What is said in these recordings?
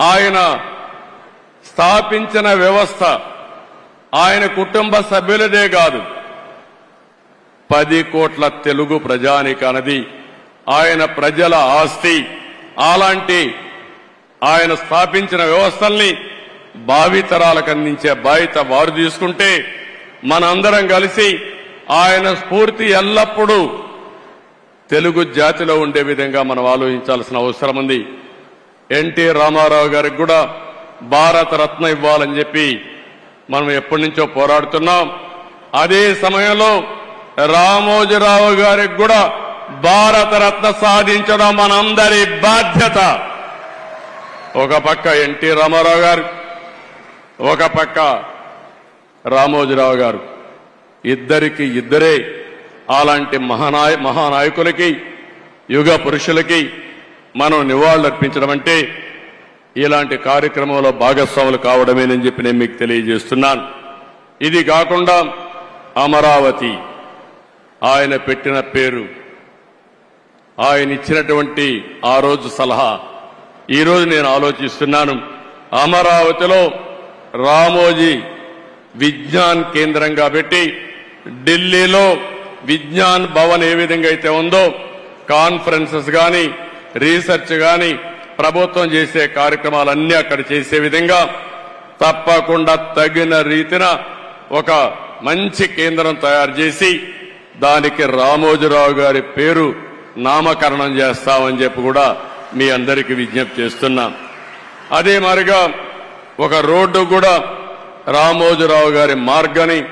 ఆయన స్థాపించిన వ్యవస్థ. ఆయన కుటుంబ సభ్యులదే కాదు. పది కోట్ల తెలుగు ప్రజానికనది ఆయన ప్రజల ఆస్తి. అలాంటి ఆయన స్థాపించిన వ్యవస్థల్ని భావితరాలకు అందించే బాధ్యత వారు తీసుకుంటే మనందరం కలిసి ఆయన స్ఫూర్తి ఎల్లప్పుడూ తెలుగు జాతిలో ఉండే విధంగా మనం ఆలోచించాల్సిన అవసరం ఉంది. ఎన్టీ రామారావు గారికి కూడా భారత రత్న ఇవ్వాలని చెప్పి మనం ఎప్పటి నుంచో పోరాడుతున్నాం. అదే సమయంలో రామోజీరావు గారికి కూడా భారత రత్న సాధించడం మనందరి బాధ్యత. ఒక పక్క ఎన్టీ రామారావు గారు ఒక పక్క రామోజీరావు గారు. ఇద్దరికి ఇద్దరే అలాంటి మహానాయ మహానాయకులకి యుగ పురుషులకి మనం నివాళులర్పించడం అంటే ఇలాంటి కార్యక్రమంలో భాగస్వాములు కావడమేనని చెప్పి నేను మీకు తెలియజేస్తున్నాను. ఇది కాకుండా అమరావతి ఆయన పెట్టిన పేరు ఆయన ఇచ్చినటువంటి ఆ రోజు సలహా. ఈరోజు నేను ఆలోచిస్తున్నాను అమరావతిలో రామోజీ విజ్ఞాన్ కేంద్రంగా పెట్టి ఢిల్లీలో విజ్ఞాన్ భవన్ ఏ విధంగా అయితే ఉందో కాన్ఫరెన్సెస్ కానీ రీసెర్చ్ కానీ ప్రభుత్వం చేసే కార్యక్రమాలన్నీ అక్కడ చేసే విధంగా తప్పకుండా తగిన రీతిన ఒక మంచి కేంద్రం తయారు చేసి దానికి రామోజీరావు గారి పేరు నామకరణం చేస్తామని చెప్పి కూడా మీ అందరికీ విజ్ఞప్తి చేస్తున్నాం. అదే మారిగా ఒక రోడ్డు కూడా రామోజీరావు గారి మార్గని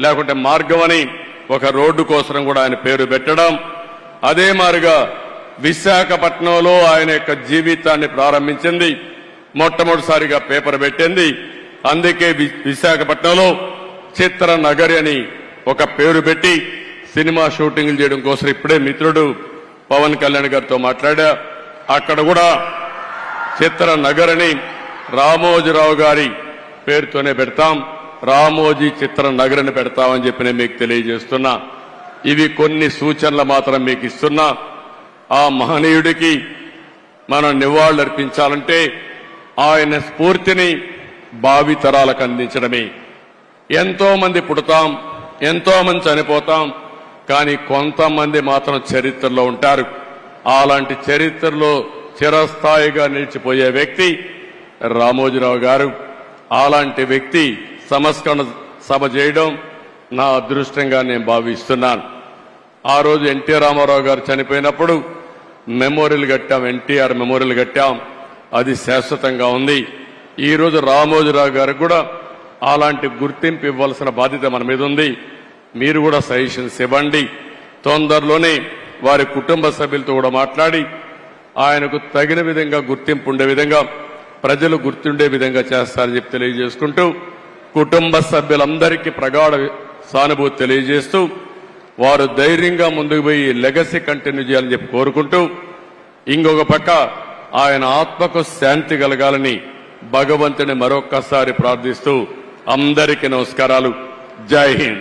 లేకుంటే మార్గమని ఒక రోడ్డు కోసం కూడా ఆయన పేరు పెట్టడం. అదే మారిగా విశాఖపట్నంలో ఆయన యొక్క జీవితాన్ని ప్రారంభించింది. మొట్టమొదటిసారిగా పేపర్ పెట్టింది. అందుకే వి- విశాఖపట్నంలో చిత్ర నగరి అని ఒక పేరు పెట్టి సినిమా షూటింగ్లు చేయడం కోసం ఇప్పుడే మిత్రుడు పవన్ కళ్యాణ్ గారితో మాట్లాడా. అక్కడ కూడా చిత్ర నగరని రామోజీరావు గారి పేరుతోనే పెడతాం. రామోజీ చిత్ర నగరిని పెడతామని చెప్పి నేను మీకు తెలియజేస్తున్నా. ఇవి కొన్ని సూచనలు మాత్రం మీకు ఇస్తున్నా. ఆ మహనీయుడికి మనం నివాళులర్పించాలంటే ఆయన స్ఫూర్తిని భావితరాలకు అందించడమే. ఎంతో మంది పుడతాం ఎంతో మంది చనిపోతాం కానీ కొంతమంది మాత్రం చరిత్రలో ఉంటారు. అలాంటి చరిత్రలో చిరస్థాయిగా నిలిచిపోయే వ్యక్తి రామోజీరావు గారు. అలాంటి వ్యక్తి సంస్కరణ సభ చేయడం నా అదృష్టంగా నేను భావిస్తున్నాను. ఆ రోజు ఎన్టీ రామారావు గారు చనిపోయినప్పుడు మెమోరియల్ కట్టాం ఎన్టీఆర్ మెమోరియల్ కట్టాం. అది శాశ్వతంగా ఉంది. ఈరోజు రామోజీరావు గారికి కూడా అలాంటి గుర్తింపు ఇవ్వాల్సిన బాధ్యత మన మీద ఉంది. మీరు కూడా సజెషన్స్ ఇవ్వండి. తొందరలోనే వారి కుటుంబ సభ్యులతో కూడా మాట్లాడి ఆయనకు తగిన విధంగా గుర్తింపు ఉండే విధంగా ప్రజలు గుర్తుండే విధంగా చేస్తారని చెప్పి తెలియజేసుకుంటూ కుటుంబ సభ్యులందరికీ ప్రగాఢ సానుభూతి తెలియజేస్తూ వారు ధైర్యంగా ముందుకు పోయి లెగసీ కంటిన్యూ చేయాలని చెప్పి కోరుకుంటూ ఇంకొక పక్క ఆయన ఆత్మకు శాంతి కలగాలని భగవంతుని మరొక్కసారి ప్రార్థిస్తూ అందరికీ నమస్కారాలు. జై హింద్.